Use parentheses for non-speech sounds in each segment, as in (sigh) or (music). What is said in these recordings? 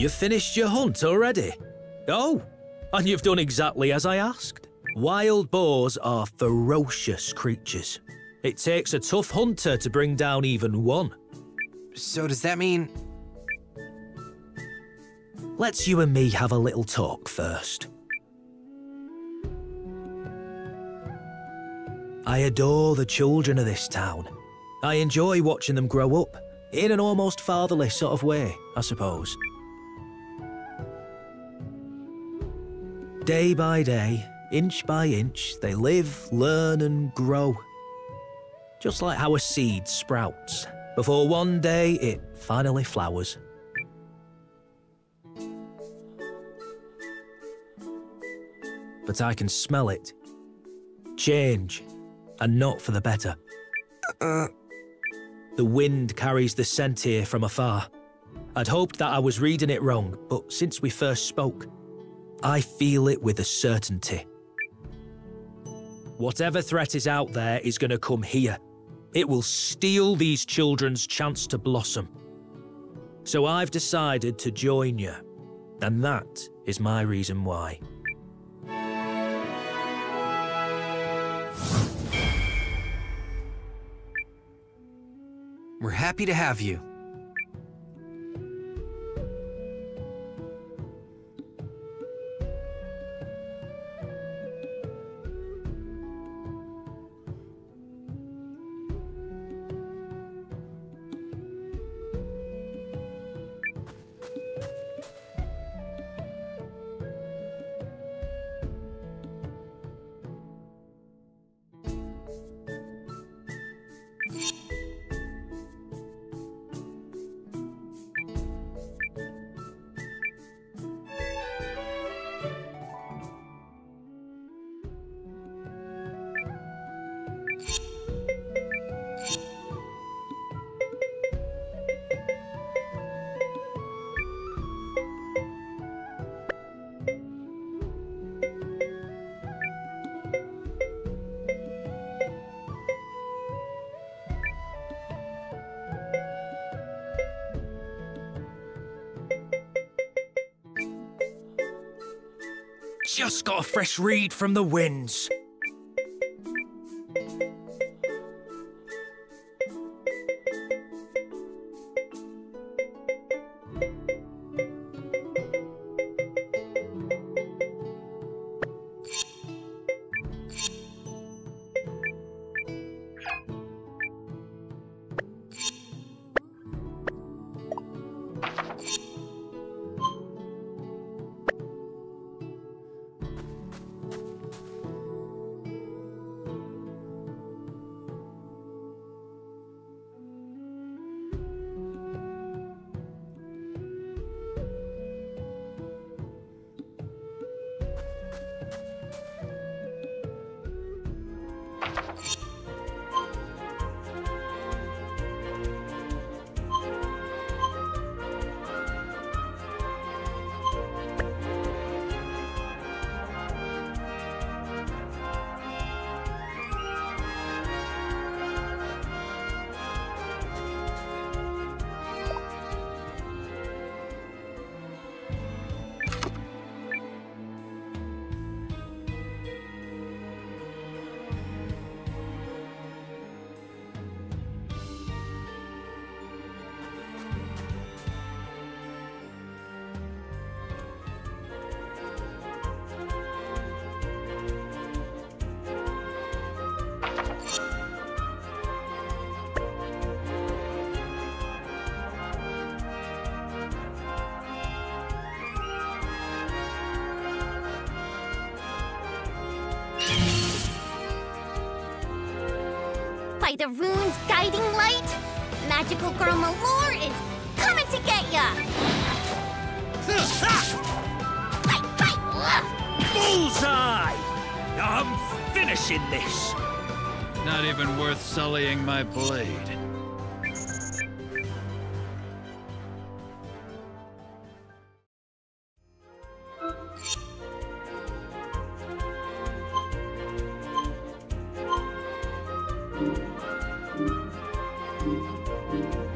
You've finished your hunt already? Oh, and you've done exactly as I asked. Wild boars are ferocious creatures. It takes a tough hunter to bring down even one. So does that mean... Let's you and me have a little talk first. I adore the children of this town. I enjoy watching them grow up, in an almost fatherly sort of way, I suppose. Day by day, inch by inch, they live, learn, and grow. Just like how a seed sprouts, before one day it finally flowers. But I can smell it. Change, and not for the better. Uh, The wind carries the scent here from afar. I'd hoped that I was reading it wrong, but since we first spoke, I feel it with a certainty. Whatever threat is out there is going to come here. It will steal these children's chance to blossom. So I've decided to join you, and that is my reason why. we're happy to have you. Just got a fresh read from the winds. By the rune's guiding light, Magical Girl Mellore is coming to get ya! Fight, fight! Bullseye! I'm finishing this. Not even worth sullying my blade. Bye.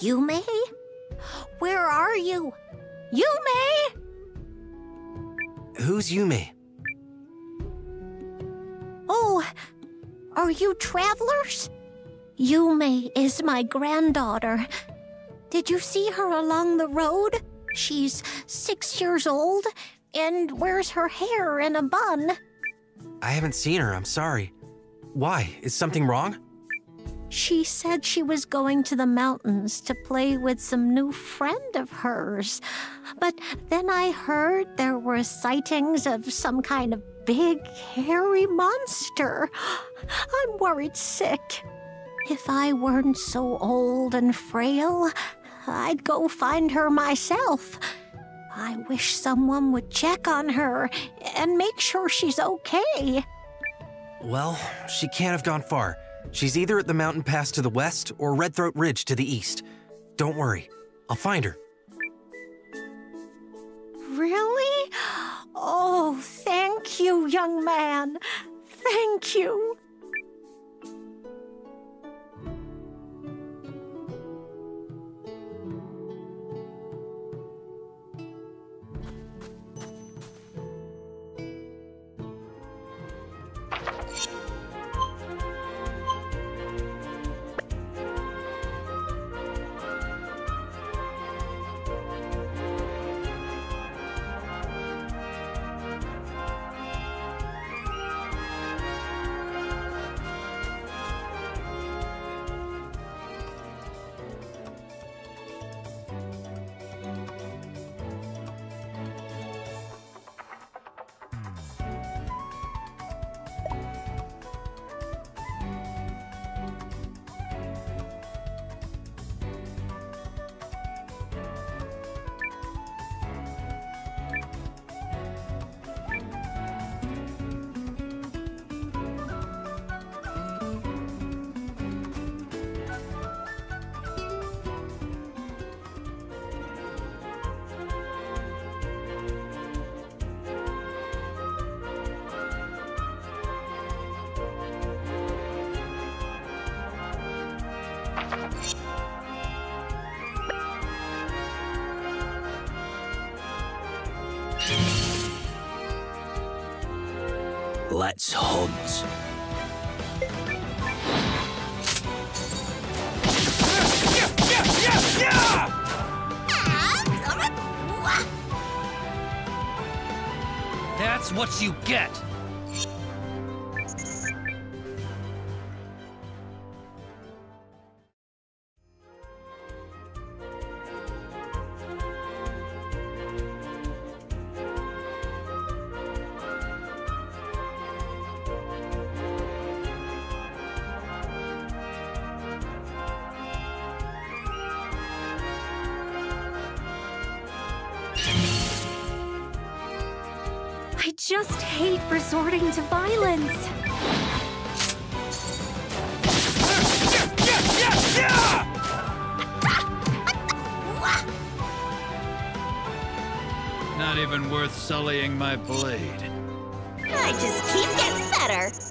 Yume? Where are you? Yume! Who's Yume? Oh, are you travelers? Yume is my granddaughter. Did you see her along the road? She's six years old and wears her hair in a bun. I haven't seen her, I'm sorry. Why? Is something wrong? She said she was going to the mountains to play with some new friend of hers. But then I heard there were sightings of some kind of big, hairy monster. (gasps) I'm worried sick. If I weren't so old and frail, I'd go find her myself. I wish someone would check on her and make sure she's okay. Well, she can't have gone far. She's either at the mountain pass to the west or Red Throat Ridge to the east. Don't worry, I'll find her. Really? Oh, thank you, young man. Thank you. Let's hunt. That's what you get. Resorting to violence. Not even worth sullying my blade. I just keep getting better.